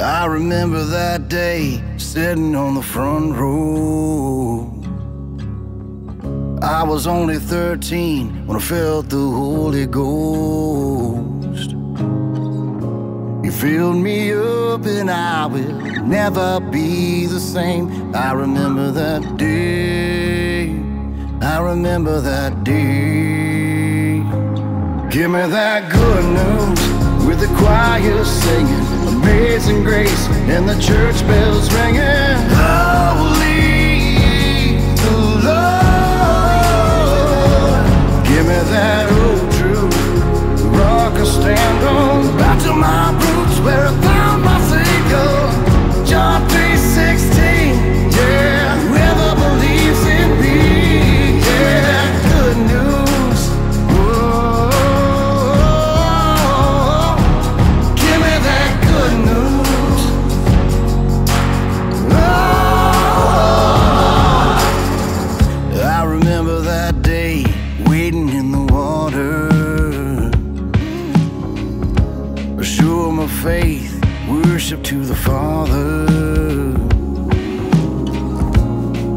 I remember that day sitting on the front row. I was only 13 when I felt the Holy Ghost. You filled me up and I will never be the same. I remember that day. I remember that day. Give me that good news with the choir singing, amazing grace, and the church bells ringing. Holy, the Lord. Give me that old truth, the rock I stand on. Back to my roots where I faith, worship to the Father.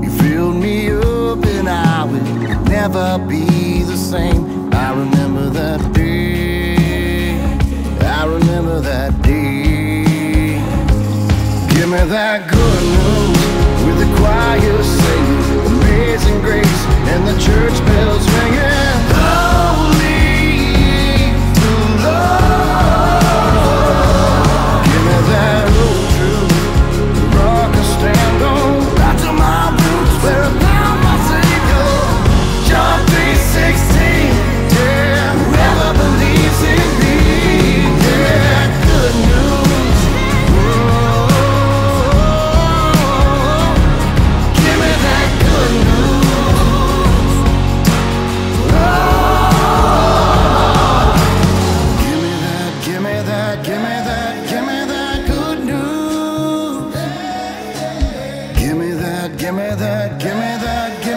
You filled me up and I will never be the same. I remember that day. I remember that day. Give me that good news with the choir singing, amazing grace, and the church. give me that, give me that, give me that.